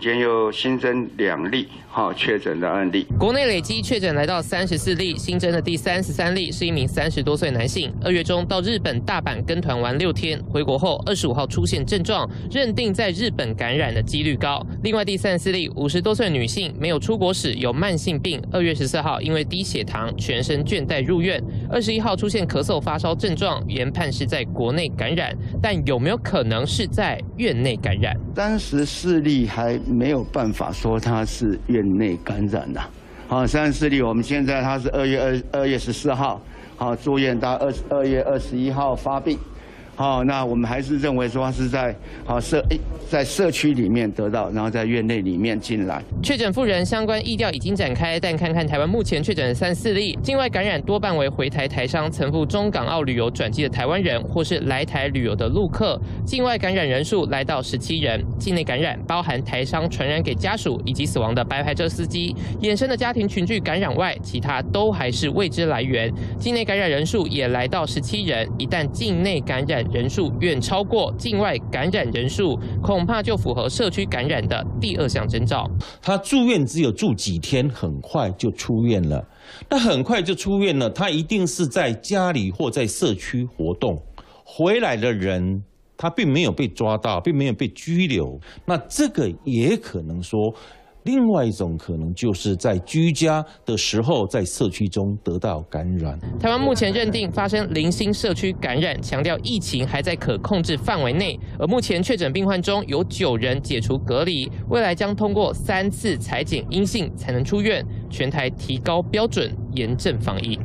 今天又新增两例哈确诊的案例，国内累积确诊来到三十四例，新增的第三十三例是一名三十多岁男性，二月中到日本大阪跟团玩六天，回国后二十五号出现症状，认定在日本感染的几率高。另外第三十四例五十多岁女性，没有出国史，有慢性病，二月十四号因为低血糖、全身倦怠入院，二十一号出现咳嗽、发烧症状，研判是在国内感染，但有没有可能是在院内感染？三十四例还。没有办法说他是院内感染的。好，三十四例，我们现在他是二月二二月十四号，好住院到二二月二十一号发病。好，那我们还是认为说是在好社在社区里面得到，然后在院内里面进来。确诊妇人相关疫调已经展开，但看看台湾目前确诊的三四例，境外感染多半为回台台商曾赴中港澳旅游转机的台湾人，或是来台旅游的陆客。境外感染人数来到十七人，境内感染包含台商传染给家属以及死亡的白牌车司机，衍生的家庭群聚感染外，其他都还是未知来源。境内感染人数也来到十七人，一旦境内感染。人数远超过境外感染人数，恐怕就符合社区感染的第二项征兆。他住院只有住几天，很快就出院了。那很快就出院了，他一定是在家里或在社区活动回来的人，他并没有被抓到，并没有被拘留。那这个也可能说。另外一种可能就是在居家的时候，在社区中得到感染。台湾目前认定发生零星社区感染，强调疫情还在可控制范围内。而目前确诊病患中有九人解除隔离，未来将通过三次裁检阴性才能出院。全台提高标准，严正防疫。